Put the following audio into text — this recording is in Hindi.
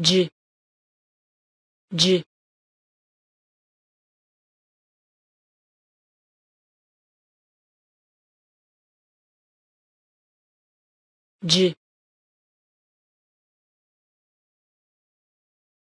G. G. G.